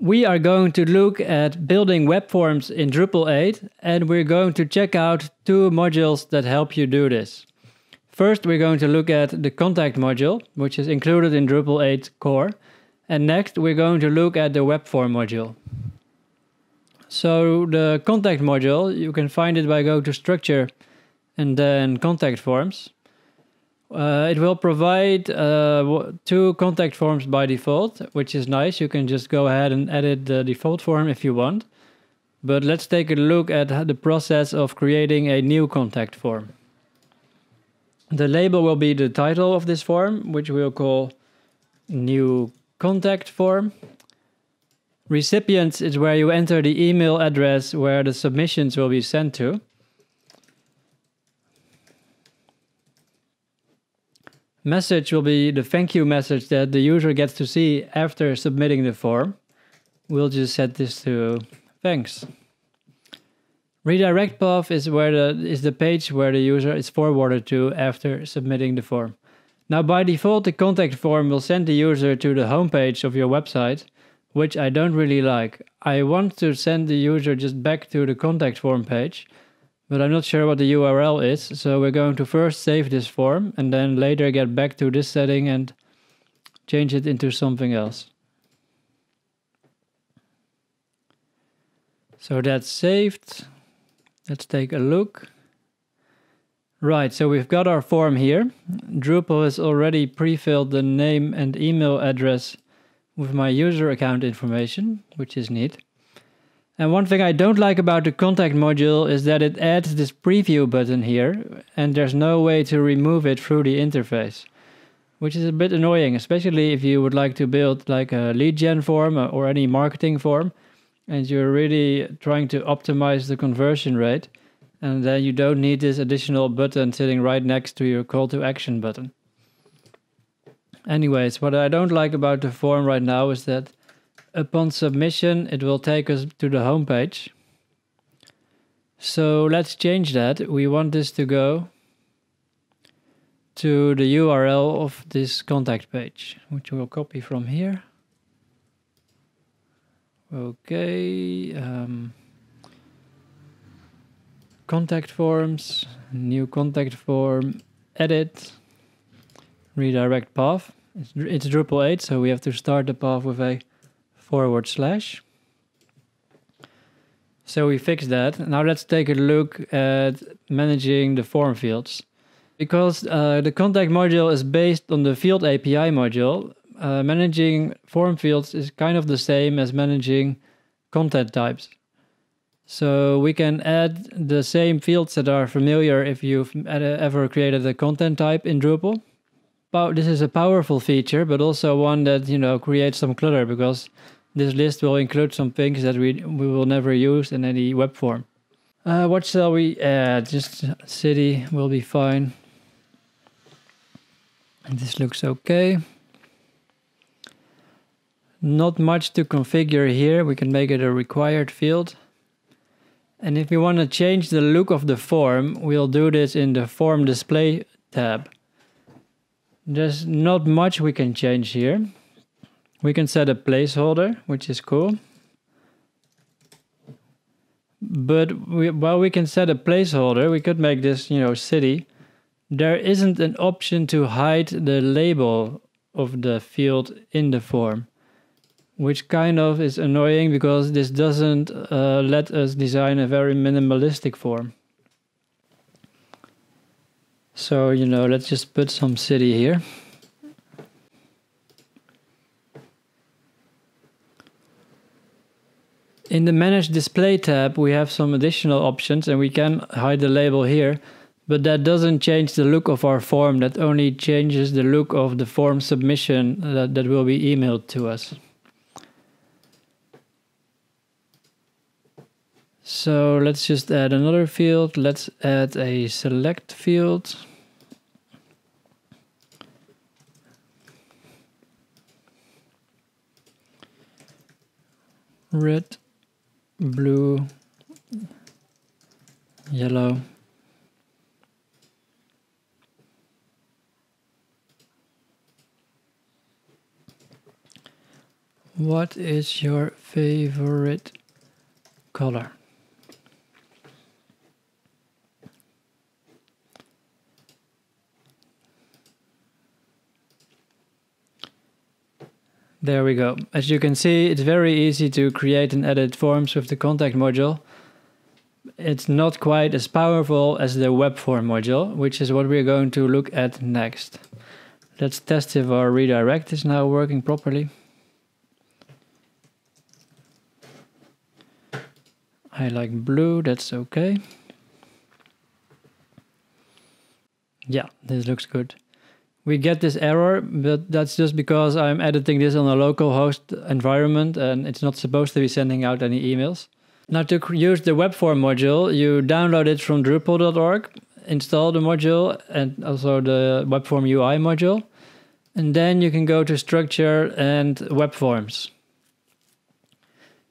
We are going to look at building web forms in Drupal 8 and we're going to check out two modules that help you do this. First, we're going to look at the contact module, which is included in Drupal 8 core. And next, we're going to look at the web form module. So the contact module, you can find it by go to structure and then contact forms. Uh, it will provide uh, two contact forms by default, which is nice. You can just go ahead and edit the default form if you want. But let's take a look at the process of creating a new contact form. The label will be the title of this form, which we'll call new contact form. Recipients is where you enter the email address where the submissions will be sent to. Message will be the thank you message that the user gets to see after submitting the form. We'll just set this to thanks. Redirect path is where the is the page where the user is forwarded to after submitting the form. Now by default the contact form will send the user to the homepage of your website, which I don't really like. I want to send the user just back to the contact form page but I'm not sure what the URL is. So we're going to first save this form and then later get back to this setting and change it into something else. So that's saved. Let's take a look. Right, so we've got our form here. Drupal has already pre-filled the name and email address with my user account information, which is neat. And one thing I don't like about the contact module is that it adds this preview button here and there's no way to remove it through the interface, which is a bit annoying, especially if you would like to build like a lead gen form uh, or any marketing form and you're really trying to optimize the conversion rate and then you don't need this additional button sitting right next to your call to action button. Anyways, what I don't like about the form right now is that upon submission, it will take us to the home page. So let's change that. We want this to go to the URL of this contact page, which we'll copy from here. Okay. Um, contact forms, new contact form, edit, redirect path. It's, it's Drupal 8, so we have to start the path with a forward slash. So we fixed that. Now let's take a look at managing the form fields. Because uh, the contact module is based on the field API module, uh, managing form fields is kind of the same as managing content types. So we can add the same fields that are familiar if you've ever created a content type in Drupal. This is a powerful feature, but also one that, you know, creates some clutter because this list will include some things that we, we will never use in any web form. Uh, what shall we add? Just city will be fine. And this looks okay. Not much to configure here. We can make it a required field. And if we want to change the look of the form, we'll do this in the form display tab. There's not much we can change here. We can set a placeholder, which is cool. But we, while we can set a placeholder, we could make this, you know, city. There isn't an option to hide the label of the field in the form, which kind of is annoying because this doesn't uh, let us design a very minimalistic form. So, you know, let's just put some city here. In the Manage Display tab, we have some additional options and we can hide the label here, but that doesn't change the look of our form. That only changes the look of the form submission that, that will be emailed to us. So let's just add another field. Let's add a select field. Red blue, yellow, What is your favorite color? There we go. As you can see, it's very easy to create and edit forms with the contact module. It's not quite as powerful as the web form module, which is what we're going to look at next. Let's test if our redirect is now working properly. I like blue, that's okay. Yeah, this looks good we get this error, but that's just because I'm editing this on a local host environment and it's not supposed to be sending out any emails. Now to use the web form module, you download it from drupal.org, install the module and also the web form UI module. And then you can go to structure and web forms.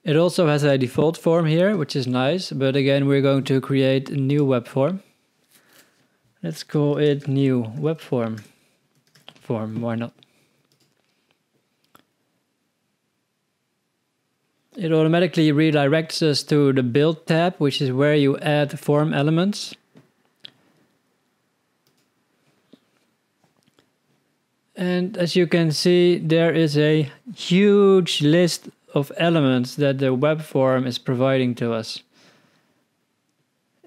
It also has a default form here, which is nice, but again, we're going to create a new web form. Let's call it new web form form, why not? It automatically redirects us to the build tab, which is where you add form elements. And as you can see, there is a huge list of elements that the web form is providing to us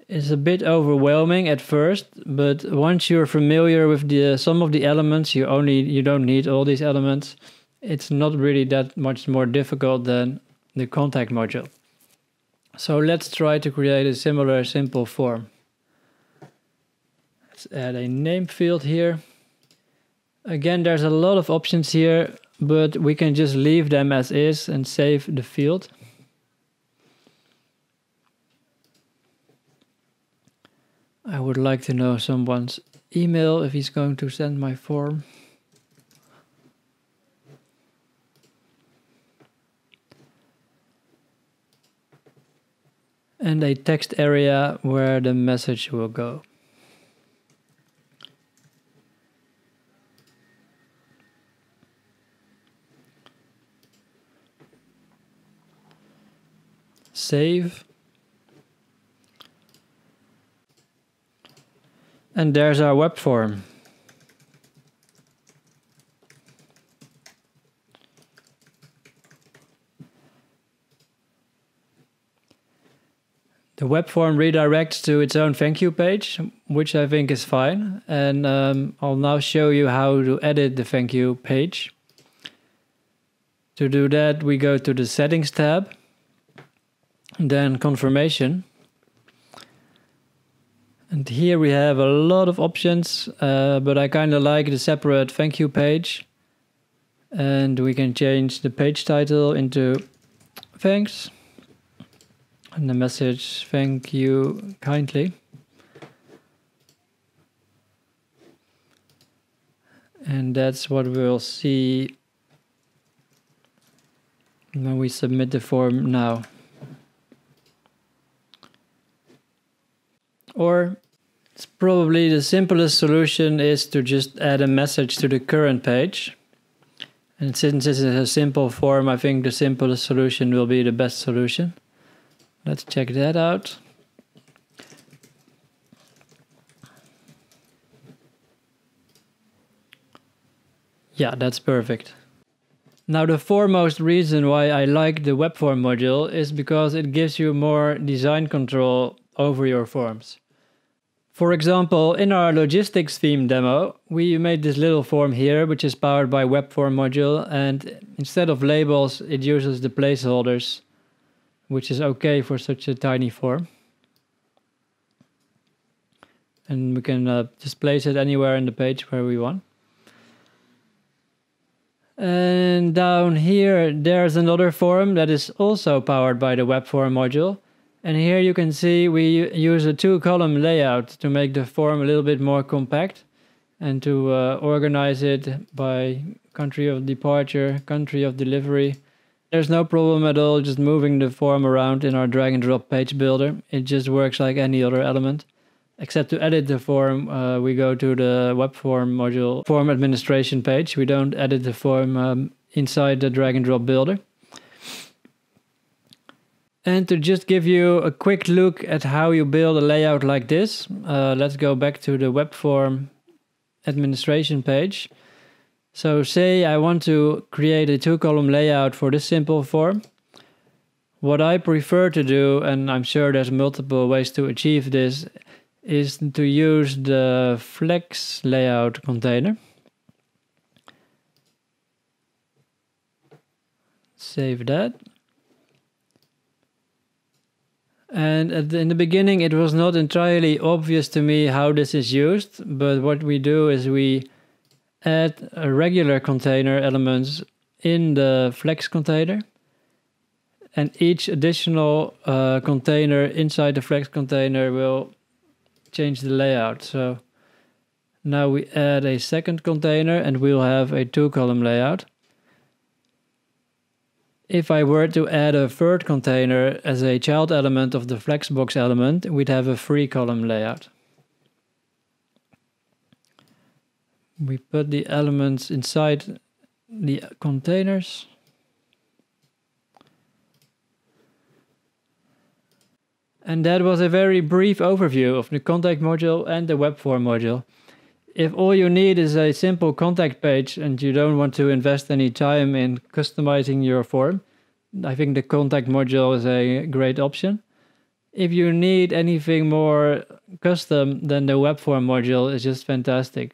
is a bit overwhelming at first, but once you're familiar with the some of the elements, you only you don't need all these elements. It's not really that much more difficult than the contact module. So let's try to create a similar simple form. Let's add a name field here. Again, there's a lot of options here, but we can just leave them as is and save the field. I would like to know someone's email if he's going to send my form. And a text area where the message will go. Save. And there's our web form. The web form redirects to its own thank you page, which I think is fine. And um, I'll now show you how to edit the thank you page. To do that, we go to the settings tab, then confirmation. And here we have a lot of options, uh, but I kind of like the separate thank you page. And we can change the page title into thanks. And the message, thank you kindly. And that's what we'll see when we submit the form now. Or it's probably the simplest solution is to just add a message to the current page. And since this is a simple form, I think the simplest solution will be the best solution. Let's check that out. Yeah, that's perfect. Now the foremost reason why I like the web form module is because it gives you more design control over your forms. For example, in our logistics theme demo, we made this little form here, which is powered by WebForm module. And instead of labels, it uses the placeholders, which is okay for such a tiny form. And we can uh, just place it anywhere in the page where we want. And down here, there's another form that is also powered by the WebForm module. And here you can see we use a two column layout to make the form a little bit more compact and to uh, organize it by country of departure, country of delivery. There's no problem at all just moving the form around in our drag and drop page builder. It just works like any other element. Except to edit the form, uh, we go to the web form module form administration page. We don't edit the form um, inside the drag and drop builder. And to just give you a quick look at how you build a layout like this, uh, let's go back to the web form administration page. So say I want to create a two column layout for this simple form. What I prefer to do, and I'm sure there's multiple ways to achieve this, is to use the flex layout container. Save that. And the, in the beginning, it was not entirely obvious to me how this is used. But what we do is we add a regular container elements in the Flex container. And each additional uh, container inside the Flex container will change the layout. So now we add a second container and we'll have a two column layout. If I were to add a third container as a child element of the Flexbox element, we'd have a three column layout. We put the elements inside the containers. And that was a very brief overview of the contact module and the web form module. If all you need is a simple contact page and you don't want to invest any time in customizing your form, I think the contact module is a great option. If you need anything more custom, then the web form module is just fantastic.